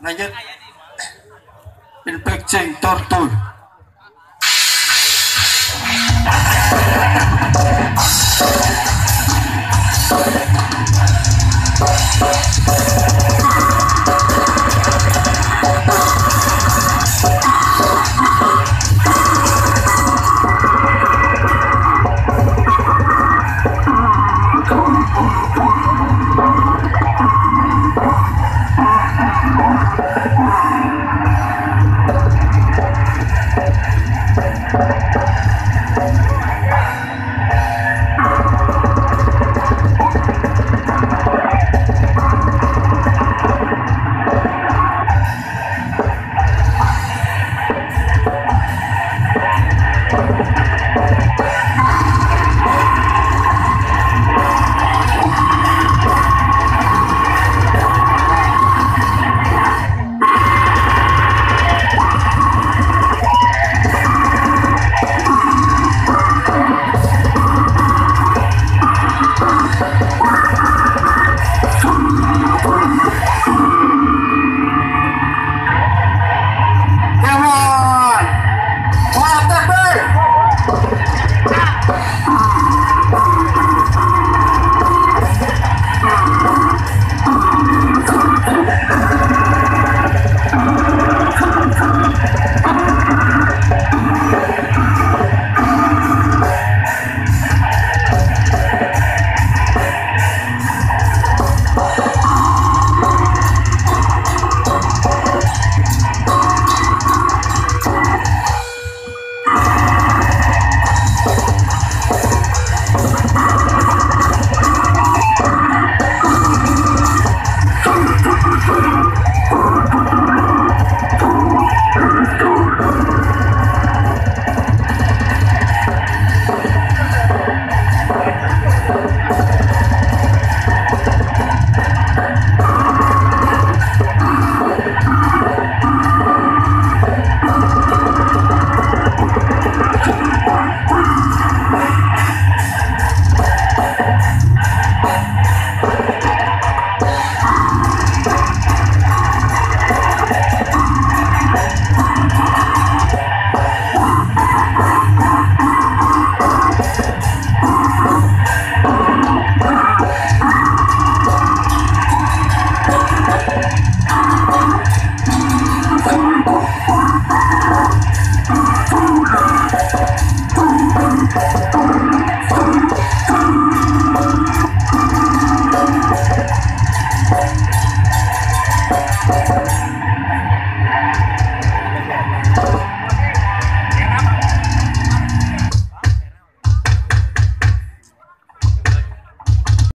lanjut infection tortur